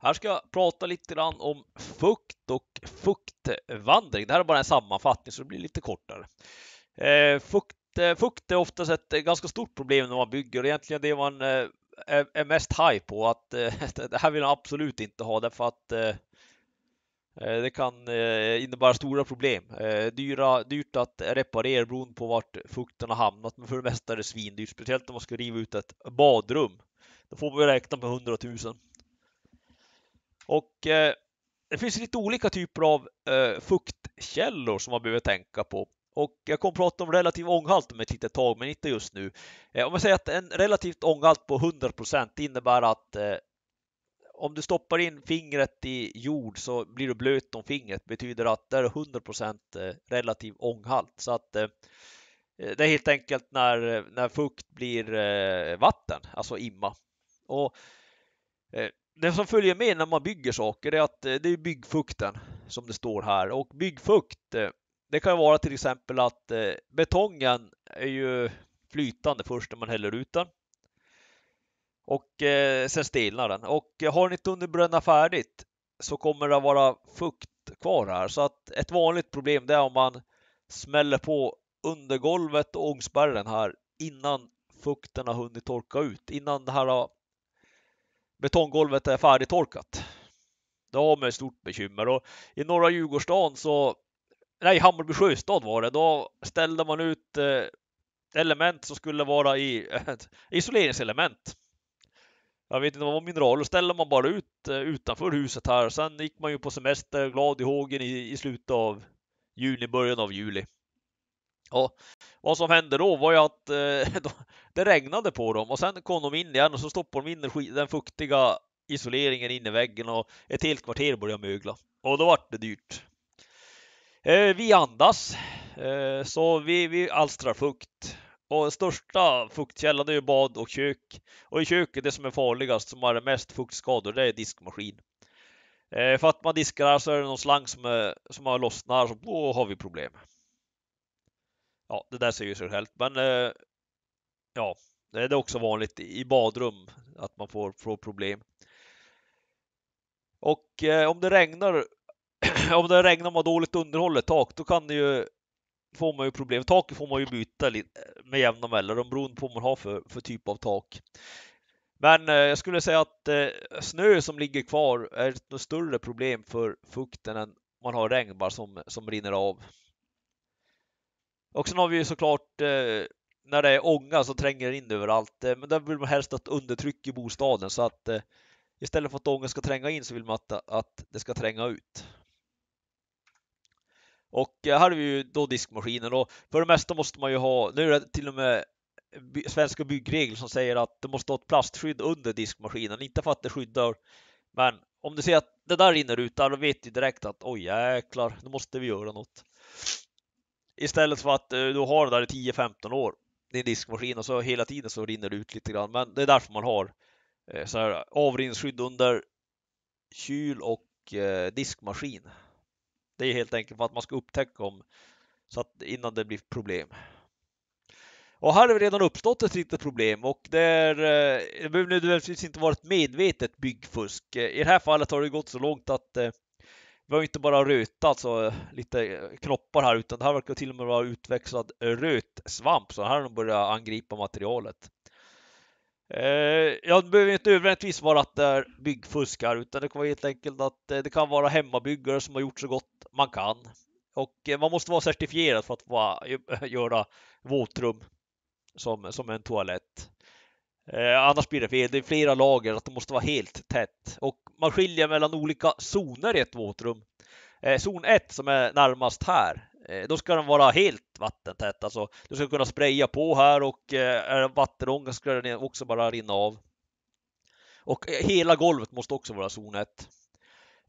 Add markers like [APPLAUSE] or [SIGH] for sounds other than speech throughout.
Här ska jag prata lite grann om fukt och fuktvandring. Det här är bara en sammanfattning så det blir lite kortare. Eh, fukt, eh, fukt är oftast ett ganska stort problem när man bygger. Egentligen det man eh, är mest haj på att [LAUGHS] det här vill man absolut inte ha därför att det kan innebära stora problem. Dyra, dyrt att reparera beroende på vart fukten har hamnat, men för det mesta är det svindyrt, speciellt om man ska riva ut ett badrum. Då får man räkna med 100 000. Och eh, det finns lite olika typer av eh, fuktkällor som man behöver tänka på. Och jag kommer att prata om relativ ånghalt om ett litet tag, men inte just nu. Eh, om jag säger att en relativt ånghalt på 100% innebär att eh, om du stoppar in fingret i jord så blir du blöt om fingret. Betyder att det är 100 eh, relativ ånghalt. Så att eh, det är helt enkelt när, när fukt blir eh, vatten, alltså imma. Och eh, det som följer med när man bygger saker är att eh, det är byggfukten som det står här och byggfukt eh, det kan vara till exempel att eh, betongen är ju flytande först när man häller ut den. Och sen stelnar den. Och har ni inte underbränna färdigt så kommer det vara fukt kvar här. Så att ett vanligt problem det är om man smäller på undergolvet och ångspärren här innan fukten har hunnit torka ut. Innan det här har betonggolvet är färdigtorkat. Då har man ett stort bekymmer och i norra Djurgårdsstaden så Nej, Hammarby sjöstad var det. Då ställde man ut eh, element som skulle vara i [LAUGHS] isoleringselement. Jag vet inte vad mineraler ställde man bara ut eh, utanför huset här. Sen gick man ju på semester glad i hågen i, i slutet av juni, början av juli. Och vad som hände då var ju att eh, [LAUGHS] det regnade på dem och sen kom de in igen och så stoppade de in den fuktiga isoleringen in i väggen och ett helt kvarter började mögla. Och då vart det dyrt. Eh, vi andas, eh, så vi, vi alstrar fukt. Och största fuktkällan är ju bad och kök. Och i köket, det som är farligast, som har mest fuktskador, det är diskmaskin. Eh, för att man diskar så är det någon slang som, är, som har lossnat, så då har vi problem ja, det där säger sig självt. Men eh, ja, det är också vanligt i badrum att man får, får problem. Och eh, om det regnar, [CLEARS THROAT] om det regnar med dåligt underhållet tak, då kan det ju får man ju problem. Taket får man ju byta eh, med jämna mellanrum beroende på vad man har för, för typ av tak. Men eh, jag skulle säga att eh, snö som ligger kvar är ett större problem för fukten än man har regn bara som, som rinner av. Och sen har vi ju såklart eh, när det är ånga så tränger det in överallt. Eh, men där vill man helst ha ett undertryck i bostaden så att eh, istället för att ångan ska tränga in så vill man att, att det ska tränga ut. Och eh, här har vi ju då diskmaskinen och för det mesta måste man ju ha, nu är det till och med svenska byggregler som säger att det måste ha ett plastskydd under diskmaskinen, inte för att det skyddar, men om du ser att det där rinner ut där, då vet du direkt att oj jäklar, då måste vi göra något. Istället för att eh, du har den där i 10-15 år, din diskmaskin och så hela tiden så rinner det ut lite grann. Men det är därför man har eh, så här avrinningsskydd under kyl och eh, diskmaskin. Det är helt enkelt för att man ska upptäcka om så att innan det blir problem. Och här har det redan uppstått ett litet problem och det, är, eh, det behöver nödvändigtvis inte vara ett medvetet byggfusk. I det här fallet har det gått så långt att vi har inte bara röta, alltså lite knoppar här, utan det här verkar till och med vara utväxlad rötsvamp, så här har de börjat angripa materialet. Eh, ja, det behöver inte nödvändigtvis vara att det är byggfusk här, utan det kan vara helt enkelt att eh, det kan vara hemmabyggare som har gjort så gott man kan. Och eh, man måste vara certifierad för att få eh, göra våtrum som, som en toalett. Eh, annars blir det fel. Det är flera lager, att det måste vara helt tätt. Och man skiljer mellan olika zoner i ett våtrum. Eh, zon 1 som är närmast här, eh, då ska den vara helt vattentät. Alltså, du ska kunna spraya på här och eh, är det vattenånga ska den också bara rinna av. Och eh, hela golvet måste också vara zon 1.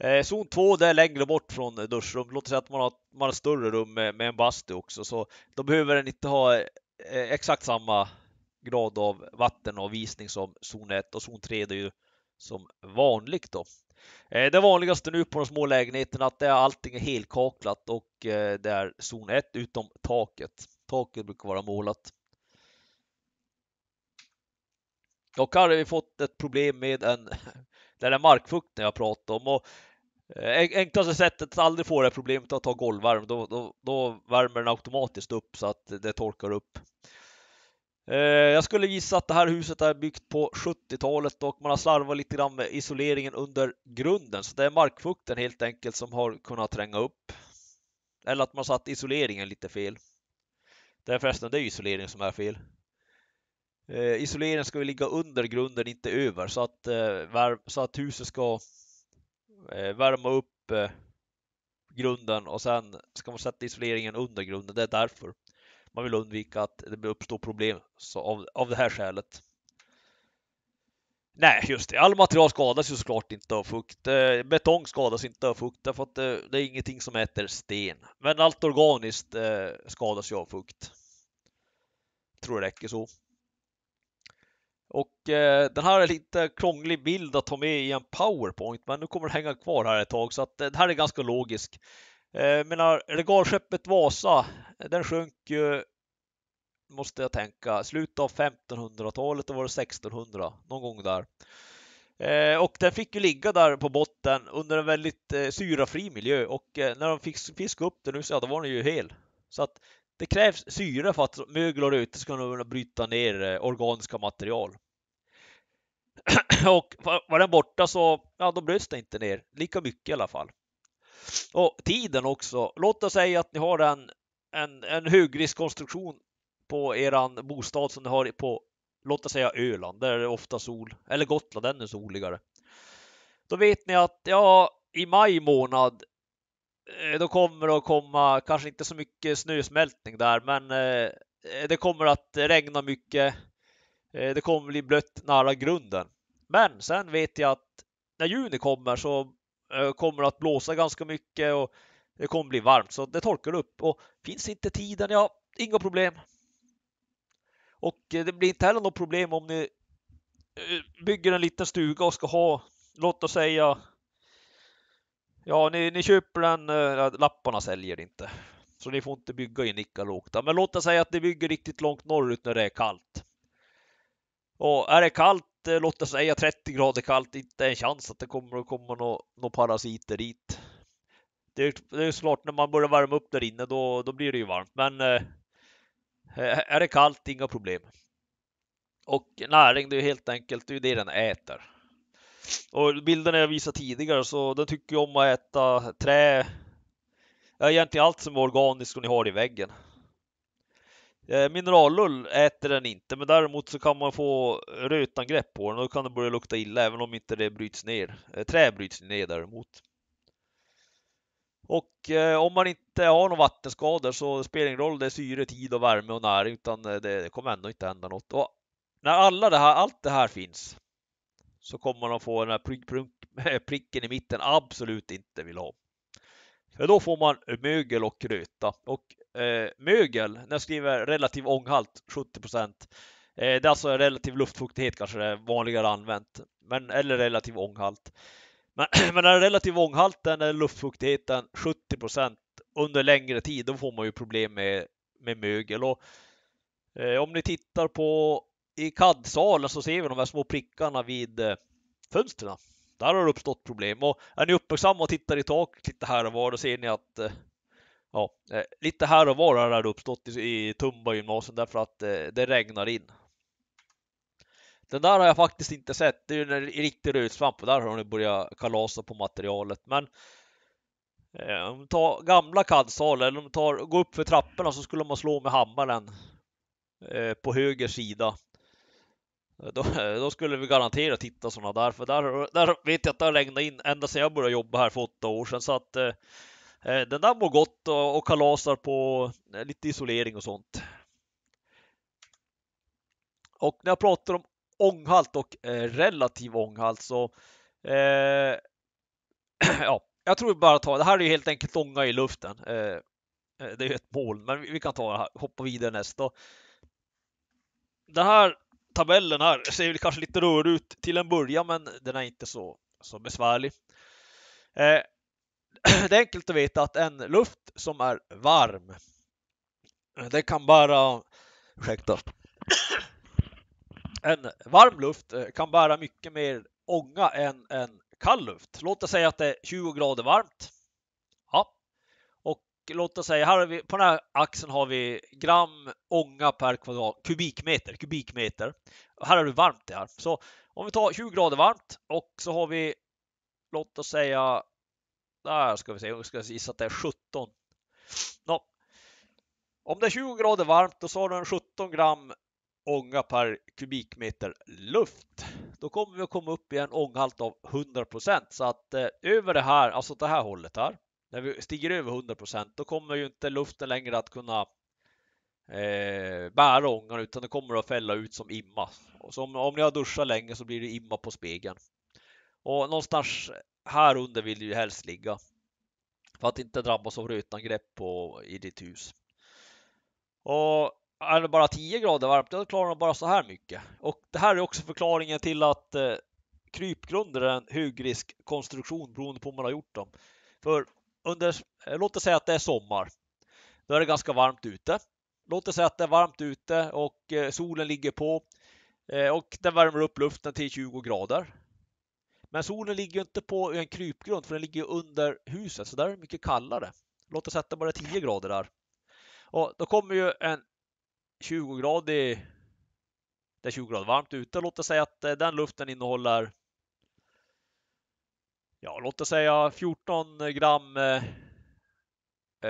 Eh, zon 2 det är längre bort från duschrum. Låt oss säga att man har, man har ett större rum med, med en bastu också, så då behöver den inte ha eh, exakt samma grad av vattenavvisning som zon 1 och zon 3 det är ju som vanligt då. Eh, det vanligaste nu på de små lägenheterna att det är allting är helkaklat och eh, det är zon 1 utom taket. Taket brukar vara målat. Och här har vi fått ett problem med en [LAUGHS] den där markfukten jag pratade om. Och eh, enklaste sättet att aldrig få det problemet är att ta golvvärme. Då, då, då värmer den automatiskt upp så att det torkar upp. Eh, jag skulle gissa att det här huset är byggt på 70-talet och man har slarvat lite grann med isoleringen under grunden. Så det är markfukten helt enkelt som har kunnat tränga upp. Eller att man satt isoleringen lite fel. Det är förresten det är isoleringen som är fel. Eh, isoleringen ska ju ligga under grunden, inte över, så att, eh, så att huset ska eh, värma upp eh, grunden och sen ska man sätta isoleringen under grunden. Det är därför man vill undvika att det uppstår problem så av, av det här skälet. Nej, just det. All material skadas ju såklart inte av fukt. Eh, betong skadas inte av fukt därför att eh, det, är ingenting som äter sten. Men allt organiskt eh, skadas ju av fukt. Tror det räcker så. Och eh, den här är lite krånglig bild att ta med i en powerpoint, men nu kommer den hänga kvar här ett tag så att den här är ganska logisk. Eh, menar, regalskeppet Vasa, den sjönk ju måste jag tänka, slutet av 1500-talet och var det 1600, någon gång där. Eh, och den fick ju ligga där på botten under en väldigt eh, syrafri miljö och eh, när de fick fiska upp den nu så ja, då var den ju hel. Så att det krävs syre för att mögel och röte ska kunna bryta ner eh, organiska material. [CLEARS THROAT] och var den borta så, ja då bröts det inte ner lika mycket i alla fall. Och tiden också. Låt oss säga att ni har en, en, en högriskkonstruktion på eran bostad som ni har på, låt oss säga Öland, där är det ofta sol, eller Gotland, ännu soligare. Då vet ni att ja, i maj månad, eh, då kommer det att komma, kanske inte så mycket snösmältning där, men eh, det kommer att regna mycket. Eh, det kommer bli blött nära grunden. Men sen vet jag att när juni kommer så Eh, kommer det att blåsa ganska mycket och det kommer bli varmt så det torkar upp och finns inte tiden, ja, inga problem. Och eh, det blir inte heller något problem om ni eh, bygger en liten stuga och ska ha, låt oss säga, ja, ni, ni köper den, äh, lapparna säljer inte. Så ni får inte bygga i Nikkaluokta. Men låt oss säga att ni bygger riktigt långt norrut när det är kallt. Och är det kallt, låt oss säga 30 grader kallt, inte en chans att det kommer att komma några nå parasiter dit. Det är, det är klart, när man börjar värma upp där inne, då, då blir det ju varmt. Men eh, eh är det kallt, inga problem. Och näring, det är helt enkelt det, är det den äter. Och bilderna jag visade tidigare så den tycker om att äta trä. Ja, egentligen allt som är organiskt och ni har i väggen. Minerallull mineralull äter den inte, men däremot så kan man få rötangrepp på den och då kan det börja lukta illa även om inte det bryts ner. Eh, trä bryts ner däremot. Och eh, om man inte har några vattenskador så spelar det ingen roll, det är syre, tid och värme och näring, utan det, det kommer ändå inte hända något. Och när alla det här, allt det här finns så kommer man att få den här prick, prick, [LAUGHS] pricken i mitten absolut inte vill ha. För då får man mögel och röta. Och eh, mögel, när jag skriver relativ ånghalt 70 eh, det är alltså relativ luftfuktighet kanske det är vanligare använt, men eller relativ ånghalt. Men, [CLEARS THROAT] men den relativ ånghalten eller luftfuktigheten 70% under längre tid, då får man ju problem med, med mögel. Och, eh, om ni tittar på i CAD-salen så ser vi de här små prickarna vid eh, fönstren. Där har det uppstått problem och är ni uppmärksamma och tittar i taket lite här och var, då ser ni att eh, ja, eh, lite här och var har det uppstått i, i Tumba gymnasium därför att eh, det regnar in. Den där har jag faktiskt inte sett. Det är ju en riktig rödsvamp och där har de börjat kalasa på materialet. Men eh, om vi tar gamla kaddsalar eller om du tar, går upp för trapporna så skulle man slå med hammaren eh, på höger sida. Eh, då, då, skulle vi garanterat hitta sådana där, för där, där vet jag att det har regnat in ända sedan jag började jobba här för åtta år sedan. Så att eh Eh, den där mår gott och, kalasar på eh, lite isolering och sånt. Och när jag pratar om ånghalt och eh, relativ ånghalt så eh, [CLEARS THROAT] ja, jag tror vi bara tar... det här är ju helt enkelt ånga i luften. Eh, det är ju ett moln, men vi kan ta det här, hoppa vidare nästa. Den här tabellen här ser väl kanske lite rörig ut till en början, men den är inte så, så besvärlig. [CLEARS THROAT] Det är enkelt att veta att en luft som är varm, det kan bara, ursäkta, [CLEARS THROAT] en varm luft eh, kan bära mycket mer ånga än, en kall luft. Låt oss säga att det är 20 grader varmt. Ja. Och låt oss säga här vi, på den här axeln har vi gram ånga per kvadrat, kubikmeter, kubikmeter. Och här är det varmt det här. Så om vi tar 20 grader varmt och så har vi, låt oss säga, Ah, där ska vi se, jag ska gissa att det är 17. No. Om det är 20 grader varmt, då så har du en 17 gram ånga per kubikmeter luft. Då kommer vi att komma upp i en ånghalt av 100 procent. så att eh, över det här, alltså det här hållet här, när vi stiger över 100 procent, då kommer ju inte luften längre att kunna eh, bära ångan utan det kommer att fälla ut som imma. Och så om, om ni har duschat länge så blir det imma på spegeln. Och någonstans här under vill du ju helst ligga för att inte drabbas av rötangrepp på, i ditt hus. Och är det bara 10 grader varmt, då klarar de bara så här mycket. Och det här är också förklaringen till att eh, krypgrunder är en högriskkonstruktion beroende på hur man har gjort dem. För under, eh, låt oss säga att det är sommar. Då är det ganska varmt ute. Låt oss säga att det är varmt ute och eh, solen ligger på eh, och den värmer upp luften till 20 grader. Men solen ligger inte på en krypgrund för den ligger under huset så där är det mycket kallare. Låt oss sätta bara 10 grader där. Och då kommer ju en 20-gradig, det är 20 grader varmt ute. Låt oss säga att eh, den luften innehåller Ja, låt oss säga 14 gram eh,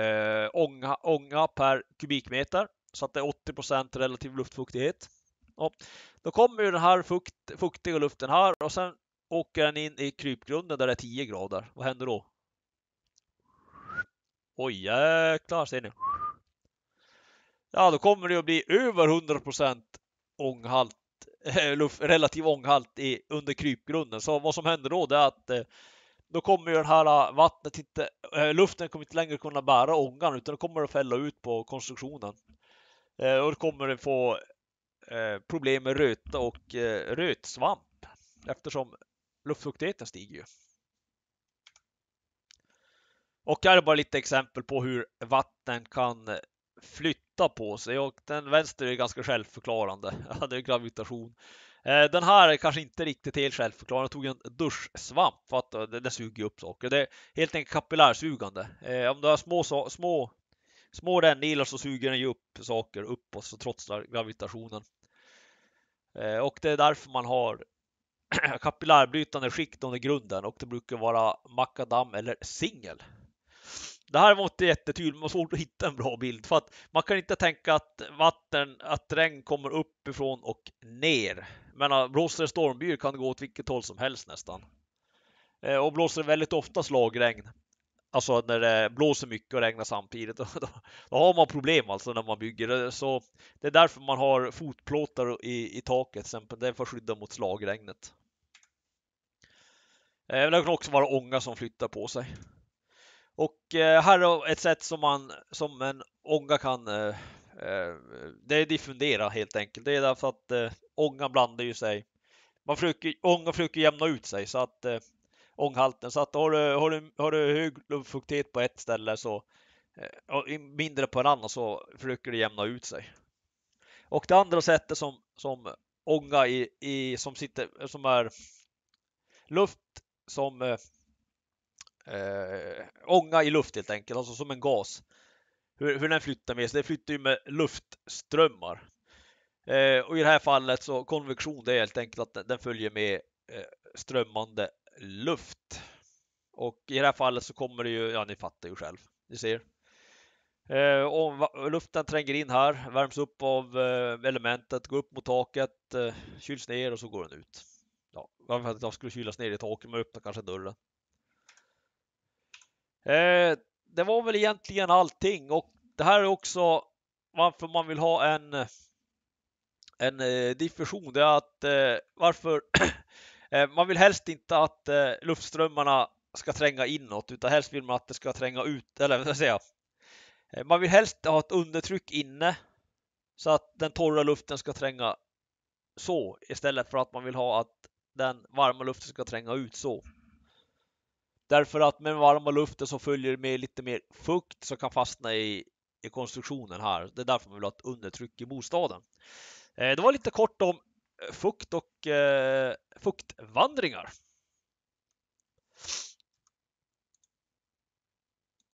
eh, ånga, ånga per kubikmeter så att det är 80% relativ luftfuktighet. Och då kommer ju den här fukt, fuktiga luften här och sen åker den in i krypgrunden där det är 10 grader. Vad händer då? Oj jäklar ser ni. Ja, då kommer det att bli över 100 ånghalt, eh, relativ ånghalt i, under krypgrunden. Så vad som händer då det är att eh, då kommer ju den här eh, vattnet inte, luften kommer inte längre kunna bära ångan utan det kommer att fälla ut på konstruktionen. Och då kommer det få problem med röta och rötsvamp eftersom luftfuktigheten stiger ju. Och här är bara lite exempel på hur vatten kan flytta på sig och den vänster är ganska självförklarande. [LAUGHS] Det är gravitation. Eh, den här är kanske inte riktigt helt självförklarande. Jag tog en duschsvamp för att eh, den suger upp saker. Det är helt enkelt kapillärsugande. Eh, om du har små, små, små rännilar så suger den ju upp saker uppåt så trotsar gravitationen. Och det är därför man har [CLEARS THROAT] kapillärbrytande skikt under grunden och det brukar vara makadam eller singel det här var inte jättetydligt, men det var svårt att hitta en bra bild för att man kan inte tänka att vatten, att regn kommer uppifrån och ner. Men blåser det stormbyr kan det gå åt vilket håll som helst nästan. Eh, och blåser det väldigt ofta slagregn, alltså när det blåser mycket och regnar samtidigt, [LAUGHS] då, då har man problem alltså när man bygger. Eh, så det är därför man har fotplåtar i, i taket, till exempel. Det är för att skydda mot slagregnet. Eh, men det kan också vara ånga som flyttar på sig. Och eh, här är ett sätt som man som en ånga kan eh, det är diffundera helt enkelt. Det är därför att eh, ångan blandar ju sig. Man försöker, ånga försöker jämna ut sig så att eh, ånghalten så att har du, har du, har du hög luftfuktighet på ett ställe så eh, och mindre på en annan så försöker det jämna ut sig. Och det andra sättet som, som ånga i, i som sitter som är luft som eh, eh, ånga i luft helt enkelt, alltså som en gas. Hur, hur den flyttar med sig, det flyttar ju med luftströmmar. Eh, och i det här fallet så konvektion, det är helt enkelt att den följer med eh, strömmande luft. Och i det här fallet så kommer det ju, ja ni fattar ju själv, ni ser. Eh, och luften tränger in här, värms upp av eh, elementet, går upp mot taket, eh, kyls ner och så går den ut. Ja, varför att jag skulle kylas ner i taket, men öppna kanske dörren. Eh, det var väl egentligen allting och det här är också varför man vill ha en en eh, diffusion. Det är att eh, varför [CLEARS THROAT] eh, man vill helst inte att eh, luftströmmarna ska tränga inåt utan helst vill man att det ska tränga ut eller vad ska jag säga. Eh, man vill helst ha ett undertryck inne så att den torra luften ska tränga så istället för att man vill ha att den varma luften ska tränga ut så. Därför att med den varma luften så följer det med lite mer fukt som kan fastna i, i konstruktionen här. Det är därför man vill ha ett undertryck i bostaden. Eh, det var lite kort om eh, fukt och eh, fuktvandringar.